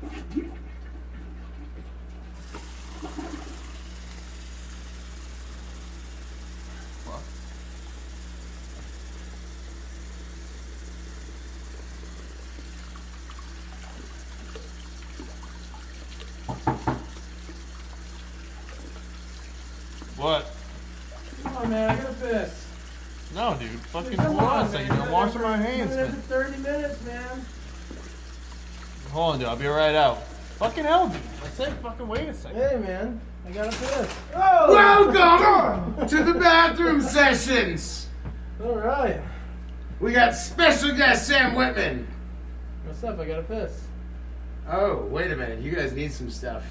What? What? Come on, man, I gotta piss. No, dude. Fucking Come on a man. second. I'm washing my hands, for 30 minutes, man. Hold on, dude. I'll be right out. Fucking hell, dude. I said fucking wait a second. Hey, man, I gotta piss. Oh! Welcome to the bathroom sessions. All right. We got special guest Sam Whitman. What's up? I gotta piss. Oh, wait a minute. You guys need some stuff.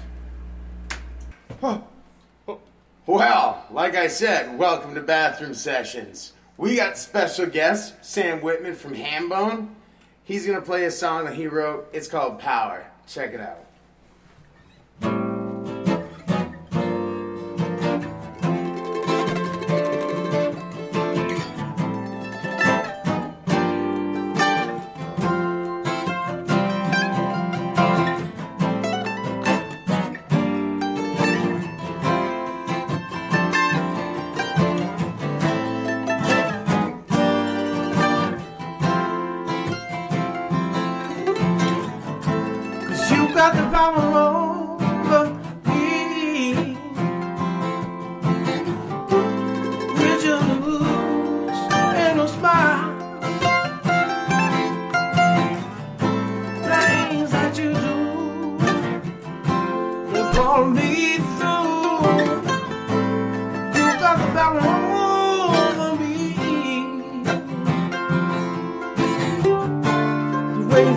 Well, like I said, welcome to bathroom sessions. We got special guest Sam Whitman from Hambone. He's gonna play a song that he wrote. It's called Power. Check it out.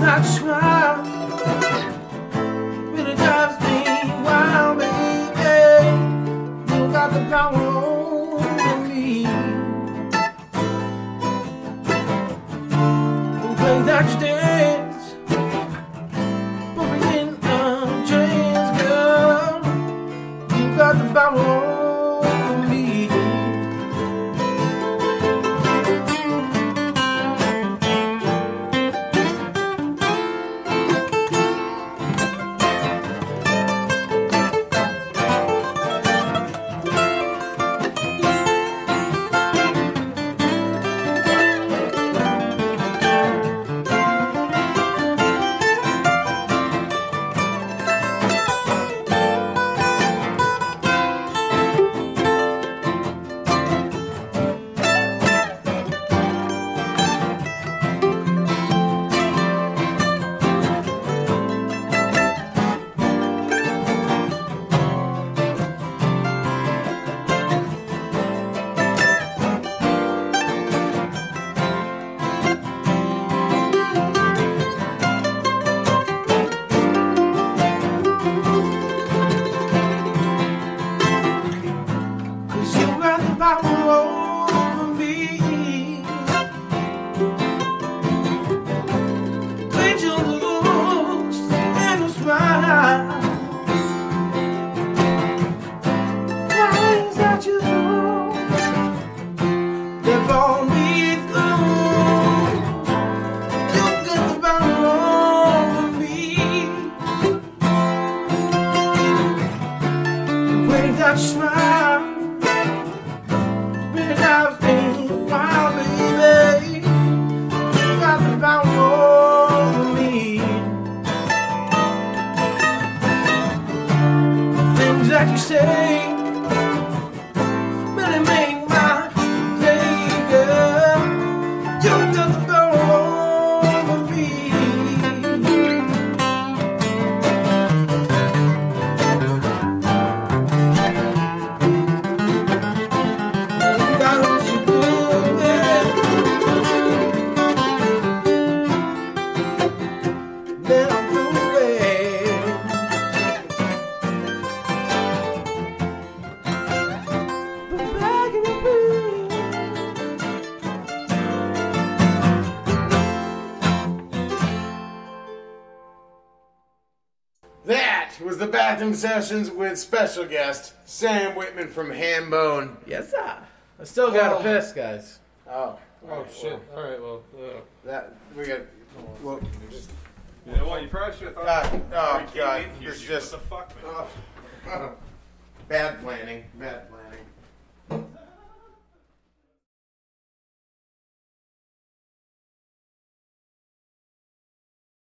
That smile really drives me wild, baby. You got the power Way That was the bathroom sessions with special guest Sam Whitman from Hambone. Yes, sir. I still got Oh. to piss, guys. Oh, Oh shit. All right. Well. Uh, that we got. Well, just you know what? You Christ, I thought God, oh God, in here. this dude. just what the fuck, man? oh, bad planning. Bad planning.